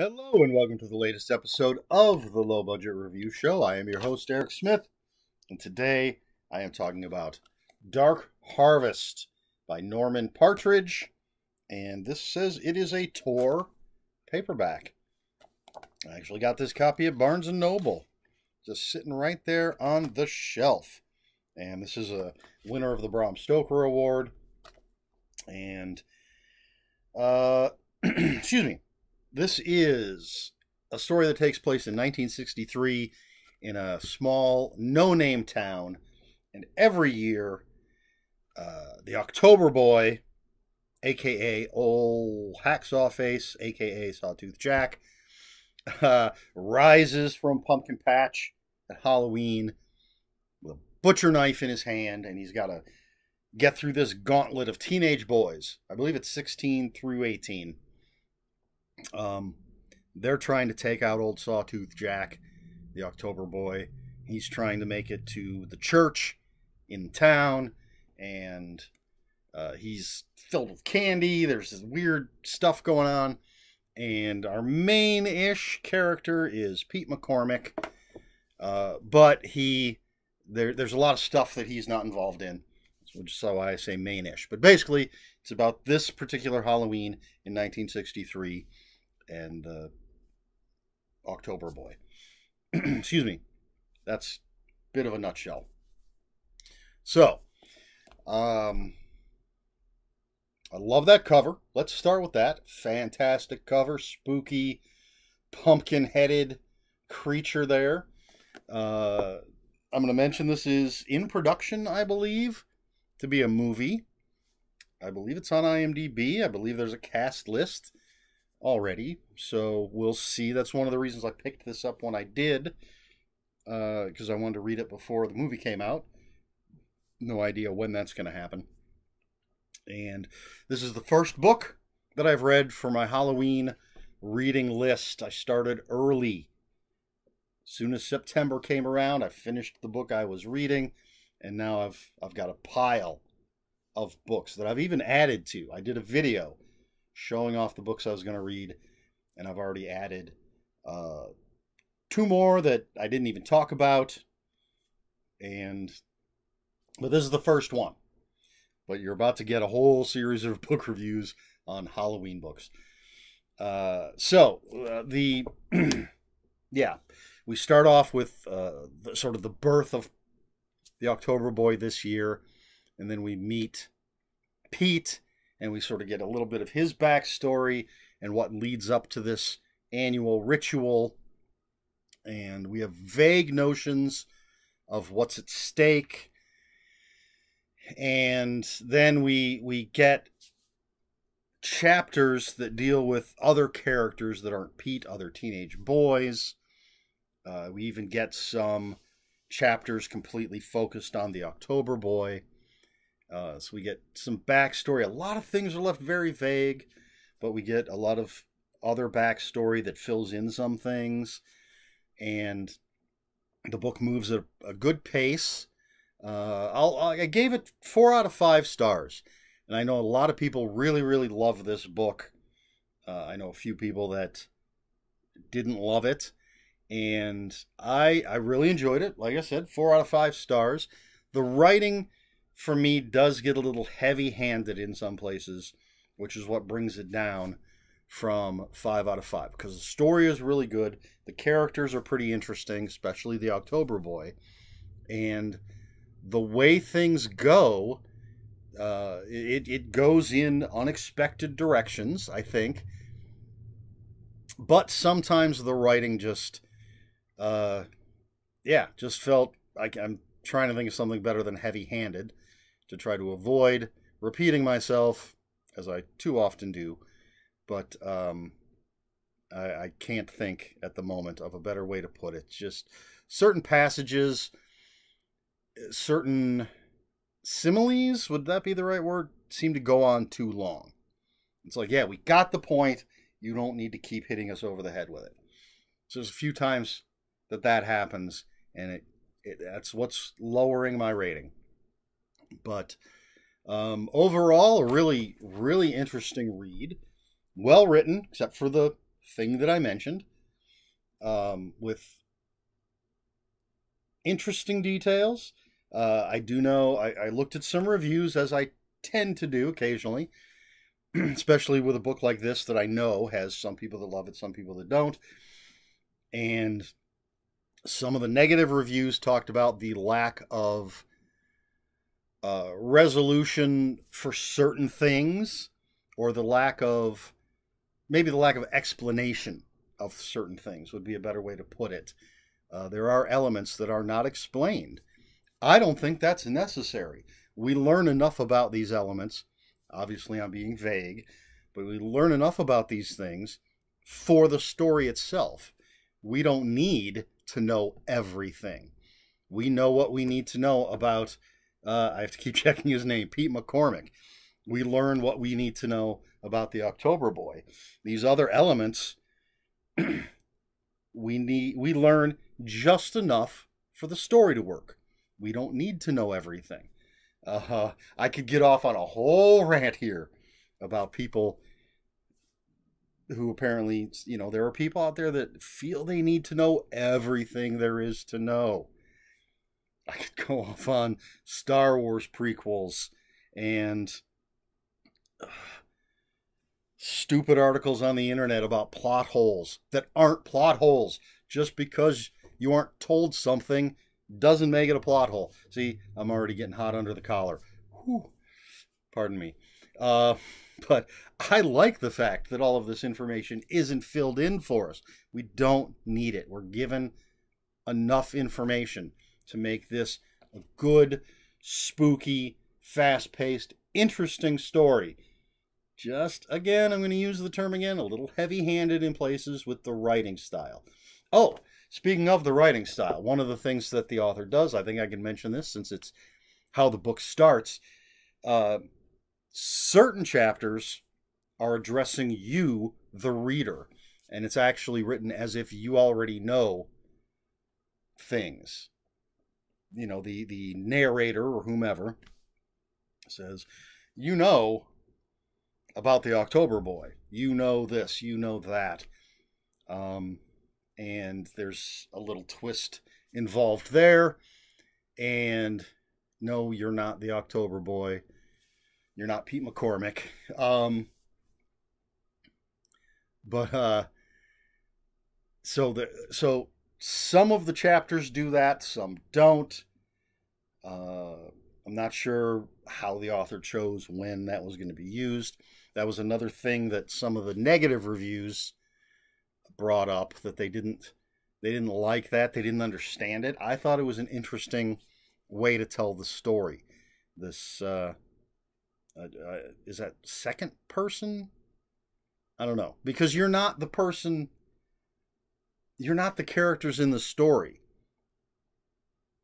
Hello and welcome to the latest episode of the Low Budget Review Show. I am your host, Erik Smith, and today I am talking about Dark Harvest by Norman Partridge. And this says it is a Tor paperback. I actually got this copy at Barnes & Noble, just sitting right there on the shelf. And this is a winner of the Bram Stoker Award. And, uh, excuse me this is a story that takes place in 1963 in a small, no name town. And every year, uh, the October Boy, aka Old Hacksaw Face, aka Sawtooth Jack, uh, rises from Pumpkin Patch at Halloween with a butcher knife in his hand, and he's got to get through this gauntlet of teenage boys. I believe it's 16 through 18 um, they're trying to take out old Sawtooth Jack, the October boy. He's trying to make it to the church in town, and uh, he's filled with candy. There's this weird stuff going on. And our main ish character is Pete McCormick, uh, but he there, there's a lot of stuff that he's not involved in, which is why I say main ish. But basically, it's about this particular Halloween in 1963 and the October Boy. Excuse me. That's a bit of a nutshell. So, um, I love that cover. Let's start with that. Fantastic cover. Spooky, pumpkin headed creature there. Uh, I'm going to mention this is in production, I believe, to be a movie. I believe it's on IMDb. I believe there's a cast list already. So we'll see. That's one of the reasons I picked this up when I did, because uh, I wanted to read it before the movie came out. No idea when that's going to happen. And this is the first book that I've read for my Halloween reading list. I started early. As soon as September came around, I finished the book I was reading, and now I've I've got a pile of books that I've even added to. I did a video showing off the books I was going to read, and I've already added uh, two more that I didn't even talk about. And but this is the first one. But you're about to get a whole series of book reviews on Halloween books. Uh, so uh, the yeah, we start off with uh, the, sort of the birth of the October Boy this year, and then we meet Pete and we sort of get a little bit of his backstory and what leads up to this annual ritual. And we have vague notions of what's at stake. And then we we get chapters that deal with other characters that aren't Pete, other teenage boys. Uh, we even get some chapters completely focused on the October Boy. Uh, so we get some backstory. A lot of things are left very vague, but we get a lot of other backstory that fills in some things. And the book moves at a good pace. Uh, I gave it four out of five stars. And I know a lot of people really, really love this book. Uh, I know a few people that didn't love it. And I, I really enjoyed it. Like I said, four out of five stars. The writing for me does get a little heavy handed in some places, which is what brings it down from five out of five because the story is really good. The characters are pretty interesting, especially the October Boy. And the way things go, uh, it, it goes in unexpected directions, I think. But sometimes the writing just, uh, yeah, just felt like I'm trying to think of something better than heavy handed to try to avoid repeating myself, as I too often do. But um, I, I can't think at the moment of a better way to put it. Just certain passages, certain similes, would that be the right word? Seem to go on too long. It's like, yeah, we got the point. You don't need to keep hitting us over the head with it. So there's a few times that that happens, and it, it that's what's lowering my rating. But um, overall, a really, really interesting read. Well written, except for the thing that I mentioned, um, with interesting details. Uh, I do know I, I looked at some reviews as I tend to do occasionally, especially with a book like this that I know has some people that love it, some people that don't. And some of the negative reviews talked about the lack of uh, resolution for certain things or the lack of maybe the lack of explanation of certain things would be a better way to put it. Uh, there are elements that are not explained. I don't think that's necessary. We learn enough about these elements. Obviously, I'm being vague, but we learn enough about these things for the story itself. We don't need to know everything. We know what we need to know about, uh, I have to keep checking his name, Pete McCormick. We learn what we need to know about the October Boy. These other elements, we need, we learn just enough for the story to work. We don't need to know everything. Uh, I could get off on a whole rant here about people who apparently, you know, there are people out there that feel they need to know everything there is to know. I could go off on Star Wars prequels and uh, stupid articles on the internet about plot holes that aren't plot holes. Just because you aren't told something doesn't make it a plot hole. See, I'm already getting hot under the collar. Whew. Pardon me. Uh, but I like the fact that all of this information isn't filled in for us. We don't need it. We're given enough information to make this a good, spooky, fast paced, interesting story. Just again, I'm going to use the term again, a little heavy handed in places with the writing style. Oh, speaking of the writing style, one of the things that the author does, I think I can mention this since it's how the book starts. Uh, certain chapters are addressing you, the reader, and it's actually written as if you already know things. You know, the, the narrator or whomever says, You know about the October Boy. You know this, you know that. Um, and there's a little twist involved there. And no, you're not the October Boy. You're not Pete McCormick. Um, but uh, so the so some of the chapters do that, some don't. Uh, I'm not sure how the author chose when that was going to be used. That was another thing that some of the negative reviews brought up that they didn't they didn't like that, they didn't understand it. I thought it was an interesting way to tell the story. This uh, uh, uh, is that second person? I don't know because you're not the person. You're not the characters in the story.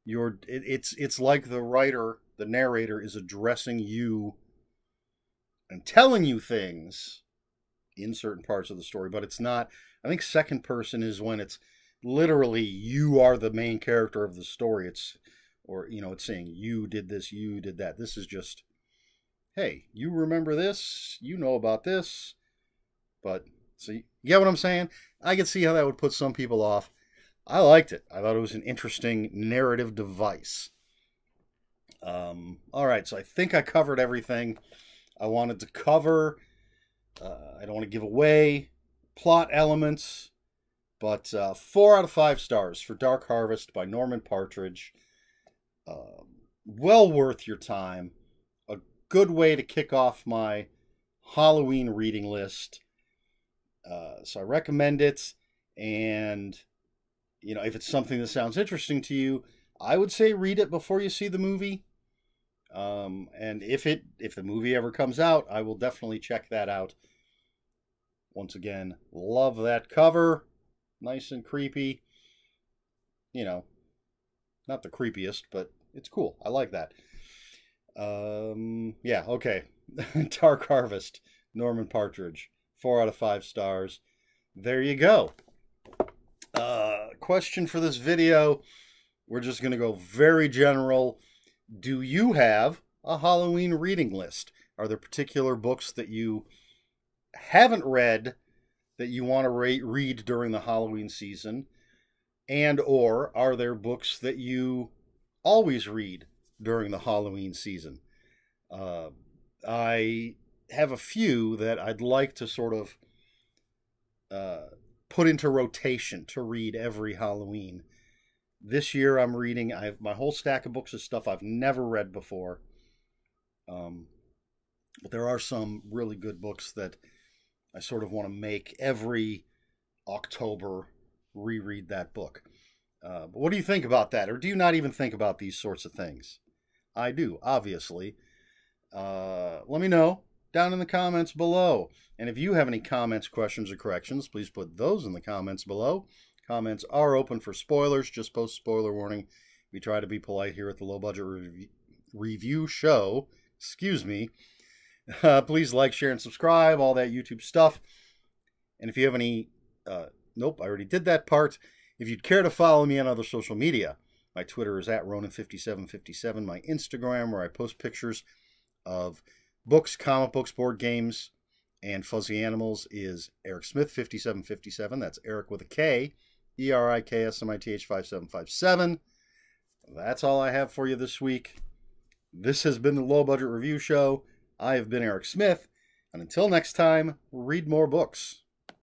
You're it, it's it's like the writer, the narrator is addressing you and telling you things in certain parts of the story, but it's not. I think second person is when it's literally you are the main character of the story. It's or you know it's saying you did this, you did that. This is just hey, you remember this, you know about this, but see, get what I'm saying? I can see how that would put some people off. I liked it. I thought it was an interesting narrative device. Um, all right, so I think I covered everything I wanted to cover. Uh, I don't want to give away plot elements, but uh, four out of five stars for Dark Harvest by Norman Partridge. Uh, well worth your time A good way to kick off my Halloween reading list. Uh, so I recommend it. And, you know, if it's something that sounds interesting to you, I would say read it before you see the movie. Um, and if it if the movie ever comes out, I will definitely check that out. Once again, love that cover. Nice and creepy. You know, not the creepiest, but it's cool. I like that. Um, yeah, okay. Dark Harvest, Norman Partridge, four out of five stars. There you go. Uh, question for this video. We're just going to go very general. Do you have a Halloween reading list? Are there particular books that you haven't read that you want to re- read during the Halloween season? And or are there books that you always read during the Halloween season? Uh, I have a few that I'd like to sort of uh, put into rotation to read every Halloween. This year, I'm reading. I have my whole stack of books of stuff I've never read before. Um, but there are some really good books that I sort of want to make every October reread that book. Uh, but what do you think about that? Or do you not even think about these sorts of things? I do, obviously. Uh, let me know down in the comments below. And if you have any comments, questions, or corrections, please put those in the comments below. Comments are open for spoilers. Just post spoiler warning. We try to be polite here at the Low Budget Rev- Review Show. Excuse me. Uh, please like, share, and subscribe, all that YouTube stuff. And if you have any, uh, nope, I already did that part. If you'd care to follow me on other social media, my Twitter is at Ronan5757. My Instagram, where I post pictures of books, comic books, board games, and fuzzy animals, is Erik Smith5757. That's Erik with a K, E R I K S M I T H 5757. That's all I have for you this week. This has been the Low Budget Review Show. I have been Erik Smith, and until next time, read more books.